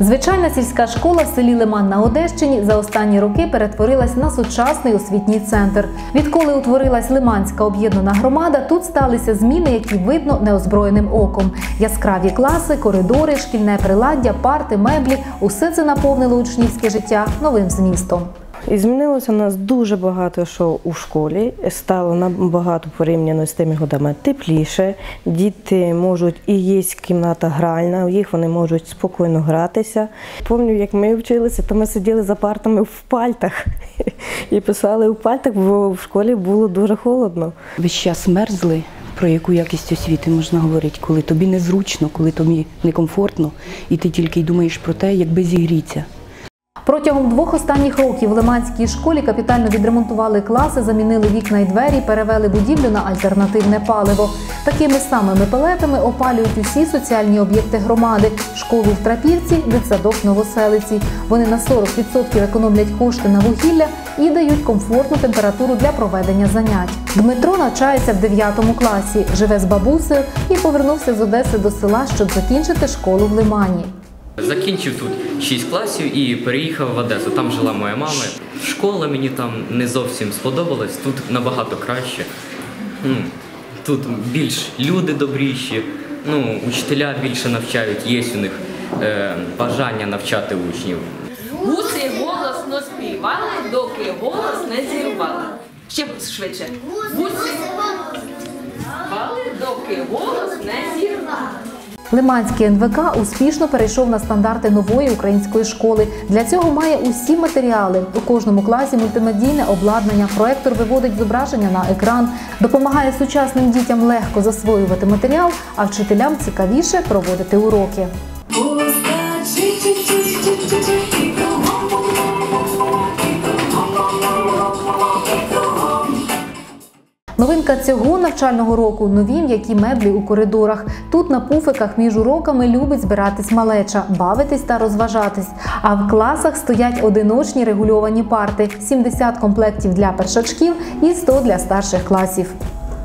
Звичайна сільська школа в селі Лиман на Одещині за останні роки перетворилась на сучасний освітній центр. Відколи утворилась Лиманська об'єднана громада, тут сталися зміни, які видно неозброєним оком. Яскраві класи, коридори, шкільне приладдя, парти, меблі усе це наповнило учнівське життя новим змістом. І змінилося у нас дуже багато що у школі. Стало набагато порівняно з тими годами тепліше. Діти можуть і є кімната гральна, в їх вони можуть спокійно гратися. Пам'ятаю, як ми вчилися, то ми сиділи за партами в пальтах і писали в пальтах, бо в школі було дуже холодно. Весь час мерзли. Про яку якість освіти можна говорити, коли тобі незручно, коли тобі некомфортно, і ти тільки й думаєш про те, якби зігріться. Протягом двох останніх років в Лиманській школі капітально відремонтували класи, замінили вікна й двері, перевели будівлю на альтернативне паливо. Такими самими пелетами опалюють усі соціальні об'єкти громади: школу в Трапівці, дитсадок Новоселиці. Вони на 40% економлять кошти на вугілля і дають комфортну температуру для проведення занять. Дмитро навчається в 9 класі, живе з бабусею і повернувся з Одеси до села, щоб закінчити школу в Лимані. Закінчив тут 6 класів і переїхав в Одесу. Там жила моя мама. Школа мені там не зовсім сподобалась, тут набагато краще. Ну, Тут більш люди добріші, ну, учителя більше навчають, є у них е, бажання навчати учнів. Гуси голосно співали, доки голос не зірвали. Ще швидше. Гуси співали, доки голос не зірвали. Лиманський НВК успішно перейшов на стандарти нової української школи. Для цього має усі матеріали. У кожному класі мультимедійне обладнання, проектор виводить зображення на екран, допомагає сучасним дітям легко засвоювати матеріал, а вчителям цікавіше проводити уроки. Новинка цього навчального року нові м'які меблі у коридорах. Тут на пуфиках між уроками любить збиратись малеча, бавитись та розважатись. А в класах стоять одиночні регульовані парти: 70 комплектів для першачків і 100 для старших класів.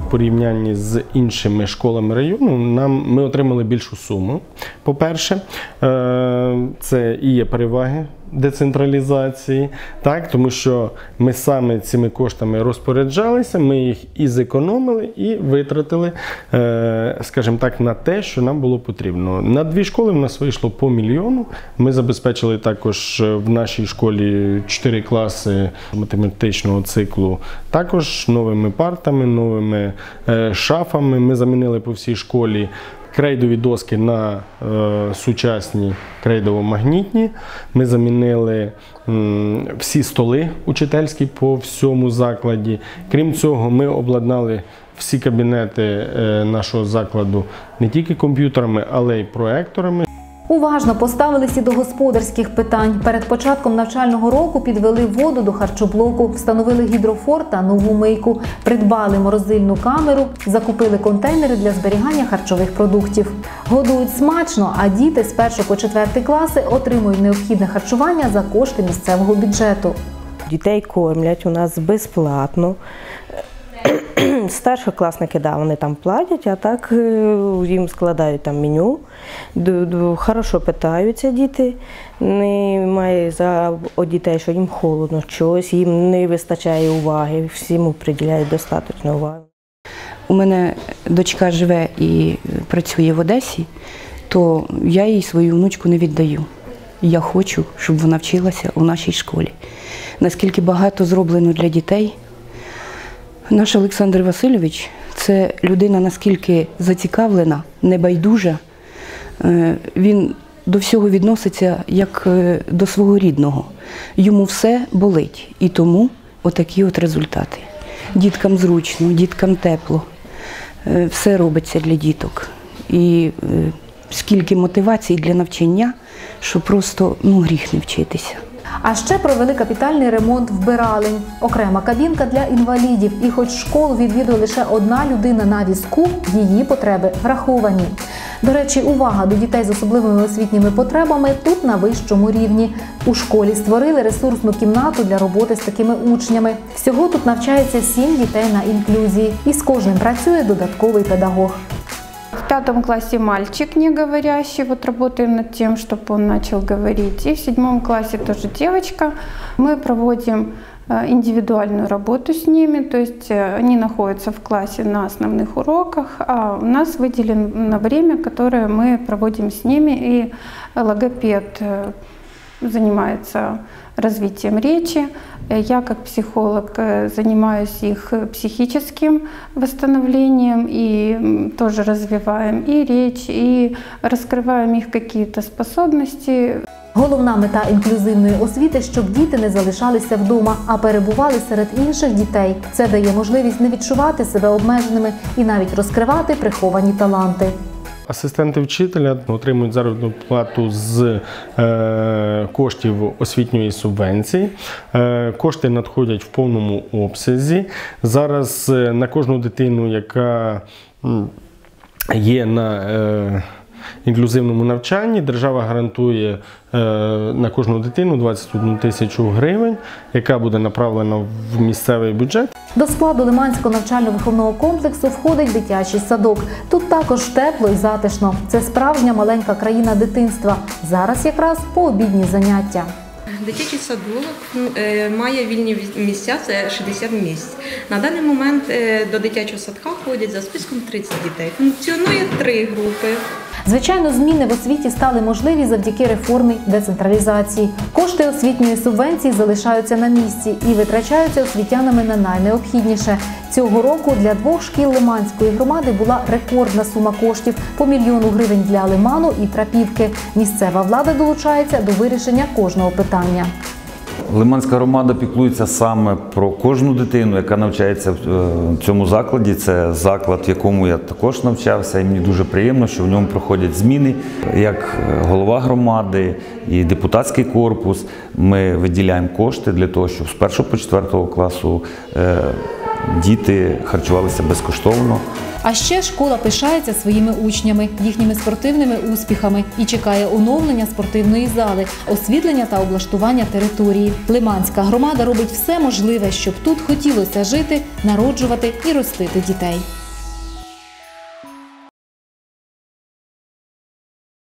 Порівнянні з іншими школами району нам ми отримали більшу суму. По-перше, е, це і є переваги децентралізації, так, тому що ми саме цими коштами розпоряджалися, ми їх і зекономили, і витратили, е, скажімо так, на те, що нам було потрібно. На дві школи в нас вийшло по мільйону. Ми забезпечили також в нашій школі 4 класи математичного циклу, також новими партами, новими е, шафами. Ми замінили по всій школі крейдові доски на е, сучасні крейдово-магнітні. Ми замінили м, всі столи учительські по всьому закладі. Крім цього, ми обладнали всі кабінети е, нашого закладу не тільки комп'ютерами, але й проекторами. Уважно поставилися до господарських питань. Перед початком навчального року підвели воду до харчоблоку, встановили гідрофор та нову мийку, придбали морозильну камеру, закупили контейнери для зберігання харчових продуктів. Годують смачно, а діти з 1 по 4 класи отримують необхідне харчування за кошти місцевого бюджету. Дітей кормлять у нас безплатно. Старшокласники, да, вони там платять, а так е, їм складають там меню. Хорошо питаються діти. Немає за у дітей, що їм холодно, чогось, їм не вистачає уваги, всім приділяють достатньо уваги. У мене дочка живе і працює в Одесі, то я їй свою внучку не віддаю. Я хочу, щоб вона вчилася у нашій школі. Наскільки багато зроблено для дітей, наш Олександр Васильович це людина наскільки зацікавлена, небайдужа. Е, Він до всього відноситься як е, до свого рідного. Йому все болить. І тому отакі от результати. Діткам зручно, діткам тепло. Е, Все робиться для діток. І скільки мотивацій для навчання, що просто ну, гріх не вчитися. А ще провели капітальний ремонт вбиралень, окрема кабінка для інвалідів. І хоч школу відвідує лише одна людина на візку, її потреби враховані. До речі, увага до дітей з особливими освітніми потребами тут на вищому рівні. У школі створили ресурсну кімнату для роботи з такими учнями. Всього тут навчається сім дітей на інклюзії, і з кожним працює додатковий педагог. Пятом классе мальчик не говорящий, вот работаем над тем, чтобы он начал говорить. И в седьмом классе тоже девочка. Мы проводим э, индивидуальную работу с ними, то есть э, они находятся в классе на основных уроках, а у нас выделено время, которое мы проводим с ними, и логопед э, занимается развитием речи. Э, Я как психолог э, занимаюсь их э, психическим восстановлением и м, тоже развиваем и речь, и раскрываем их какие-то способности. Головна мета інклюзивної освіти, щоб діти не залишалися вдома, а перебували серед інших дітей. Це дає можливість не відчувати себе обмеженими і навіть розкривати приховані таланти. Асистенти вчителя отримують заробітну плату з е, коштів освітньої субвенції. Е, кошти надходять в повному обсязі. Зараз е, на кожну дитину, яка є на інклюзивному навчанні, держава гарантує е, на кожну дитину 21 тисячу гривень, яка буде направлена в місцевий бюджет. До складу Лиманського навчально-виховного комплексу входить дитячий садок. Тут також тепло і затишно. Це справжня маленька країна дитинства. Зараз якраз пообідні заняття. Дитячий садок е, має вільні ві- місця, це 60 місць. На даний момент е, до дитячого садка ходять за списком 30 дітей. Функціонує три групи. Звичайно, зміни в освіті стали можливі завдяки реформі децентралізації. Кошти освітньої субвенції залишаються на місці і витрачаються освітянами на найнеобхідніше. Цього року для двох шкіл Лиманської громади була рекордна сума коштів по мільйону гривень для Лиману і Трапівки. Місцева влада долучається до вирішення кожного питання. Лиманська громада піклується саме про кожну дитину, яка навчається в е, цьому закладі. Це заклад, в якому я також навчався, і мені дуже приємно, що в ньому проходять зміни. Як е, голова громади і депутатський корпус, ми виділяємо кошти для того, щоб з 1 по 4 класу е, діти харчувалися безкоштовно. А ще школа пишається своїми учнями, їхніми спортивними успіхами і чекає оновлення спортивної зали, освітлення та облаштування території. Лиманська громада робить все можливе, щоб тут хотілося жити, народжувати і ростити дітей.